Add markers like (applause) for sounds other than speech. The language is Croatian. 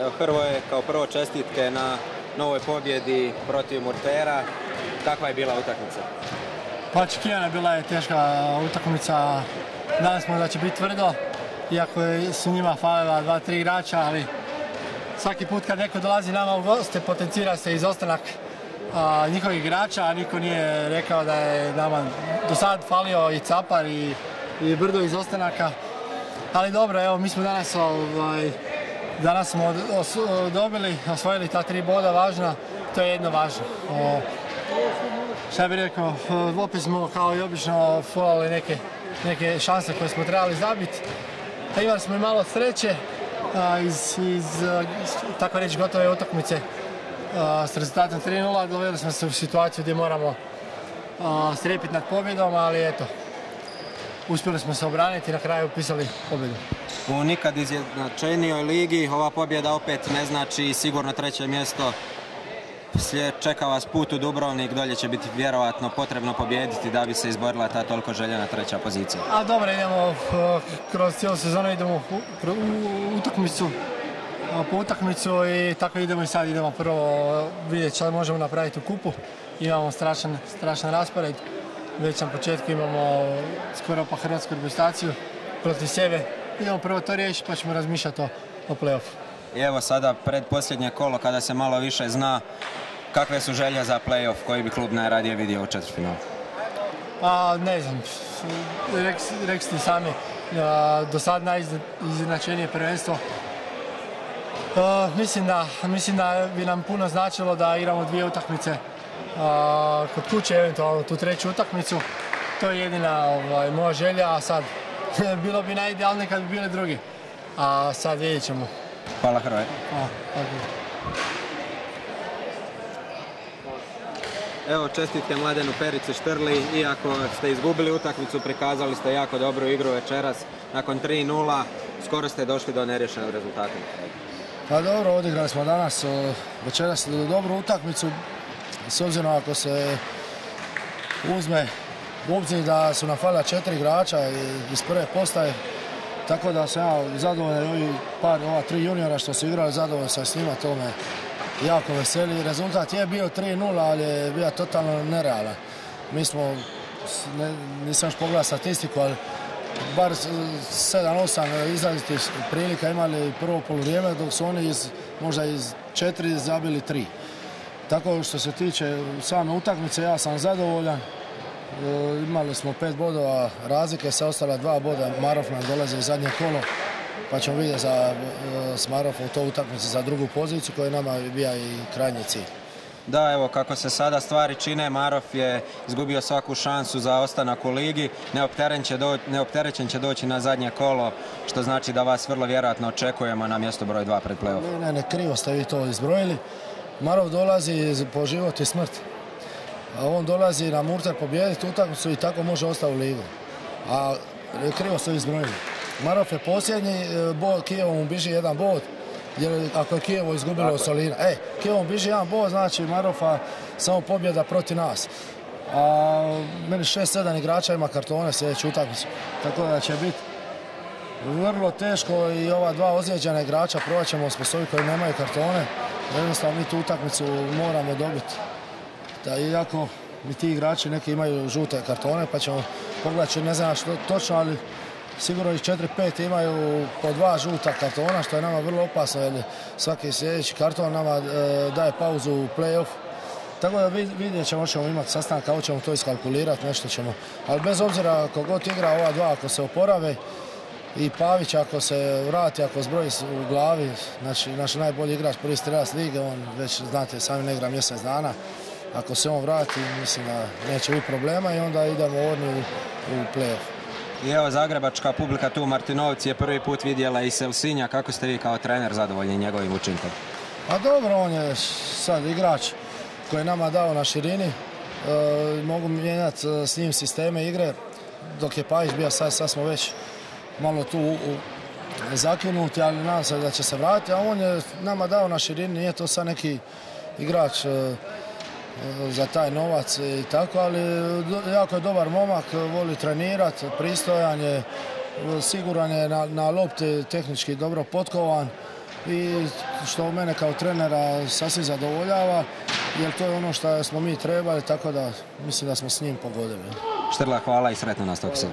Evo Hrvoje, kao prvo čestitke na novoj pobjedi protiv Murtera. Kakva je bila utakmica? Pa očekivana bila je teška utakmica. Danas smo da će biti tvrdo, iako su njima falila dva, tri igrača, ali svaki put kad neko dolazi nama u goste potencira se izostanak a, njihovih igrača, a niko nije rekao da je nama do sad falio i Capar i, i brdo izostanaka. Ali dobro, evo mi smo danas ovaj, danas smo dobili, osvojili ta tri boda važna, to je jedno važno. Šta bih rekao, opet smo kao i obično fulali neke, šanse koje smo trebali zabiti. Imali smo i malo sreće iz, iz, tako reći, gotove utakmice s rezultatom 3-0. Doveli smo se u situaciju gdje moramo strepiti nad pobjedom, ali eto, uspjeli smo se obraniti i na kraju upisali pobjedu. U nikad izjednačenijoj ligi ova pobjeda opet ne znači sigurno treće mjesto. Čeka vas put u Dubrovnik, dolje će biti vjerovatno potrebno pobijediti da bi se izborila ta toliko željena treća pozicija. A dobro, idemo kroz cijelu sezonu, idemo u, utakmicu po utakmicu i tako idemo i sad idemo prvo vidjeti što možemo napraviti u kupu. Imamo strašan, strašan raspored. Već na početku imamo skoro pa hrvatsku reprezentaciju protiv sebe. Idemo prvo to riješiti pa ćemo razmišljati o, o play-offu. I evo sada pred posljednje kolo kada se malo više zna kakve su želje za play-off koji bi klub najradije vidio u četvrtfinalu? A, ne znam, rekli ste sami, do sad najizjednačenije prvenstvo. mislim, da, mislim da bi nam puno značilo da igramo dvije utakmice kod kuće, eventualno tu treću utakmicu. To je jedina ovaj, moja želja, a sad (laughs) bilo bi najidealnije kad bi bili drugi. A sad vidjet ćemo. Hvala Hrvaj. Evo čestitke Mladenu Perici Štrli, iako ste izgubili utakmicu, prikazali ste jako dobru igru večeras. Nakon 3-0 skoro ste došli do nerješenog rezultata. Pa dobro, odigrali smo danas večeras dobru utakmicu. S obzirom ako se uzme u obzir da su nam falila četiri igrača iz prve postaje, tako da sam ja zadovoljan i ovi par, ova tri juniora što su igrali, zadovoljan sam s njima, to jako veseli. Rezultat je bio 3-0, ali je bio totalno nerealan. Mi smo, nisam još pogledao statistiku, ali bar 7-8 izrazitih prilika imali prvo poluvrijeme, dok su oni iz, možda iz četiri zabili tri. Tako što se tiče same utakmice, ja sam zadovoljan. E, imali smo pet bodova razlike, sa ostala dva boda. Marov nam dolaze iz zadnje kolo, pa ćemo vidjeti za, e, s Marovom u to utakmici za drugu poziciju koja nama bija i krajnji cilj. Da, evo kako se sada stvari čine, Marov je izgubio svaku šansu za ostanak u ligi, neopterećen će, doći na zadnje kolo, što znači da vas vrlo vjerojatno očekujemo na mjesto broj 2 pred play-off. Ne, ne, ne, krivo ste vi to izbrojili. Marov dolazi po život i smrt on dolazi na Murter pobijediti utakmicu i tako može ostati u ligu. A krivo ste izbrojili. Marov je posljednji, e, bod, Kijevo mu biži jedan bod, jer ako je Kijevo izgubilo Solina. E, Kijevo mu biži jedan bod, znači Marova samo pobjeda protiv nas. A meni šest, sedam igrača ima kartone sljedeću utakmicu. Tako da će biti vrlo teško i ova dva ozlijeđena igrača probat ćemo osposobiti koji nemaju kartone. Jednostavno mi tu utakmicu moramo dobiti da iako mi ti igrači neki imaju žute kartone pa ćemo pogledati, ne znam što točno, ali sigurno i 4-5 imaju po dva žuta kartona što je nama vrlo opasno jer svaki sljedeći karton nama e, daje pauzu u play-off. Tako da vidjet ćemo, ćemo imati sastanak, kako ćemo to iskalkulirati, nešto ćemo. Ali bez obzira ako god igra ova dva, ako se oporave i Pavić ako se vrati, ako zbroji u glavi, znači naš najbolji igrač prvi strelac lige, on već znate sami ne igra mjesec dana ako se on vrati, mislim da neće biti problema i onda idemo orni u, u play-off. I evo Zagrebačka publika tu Martinovci je prvi put vidjela i Selsinja. Kako ste vi kao trener zadovoljni njegovim učinkom? Pa dobro, on je sad igrač koji je nama dao na širini. E, mogu mijenjati e, s njim sisteme igre. Dok je Pajić bio sad, sad smo već malo tu u, zakinuti, ali nadam se da će se vratiti. A on je nama dao na širini, nije to sad neki igrač e, za taj novac i tako, ali jako je dobar momak, voli trenirati, pristojan je, Siguran je na, na lopti tehnički dobro potkovan i što mene kao trenera sasvim zadovoljava jer to je ono što smo mi trebali tako da mislim da smo s njim pogodili. Štrla, hvala i sretno nastavku se.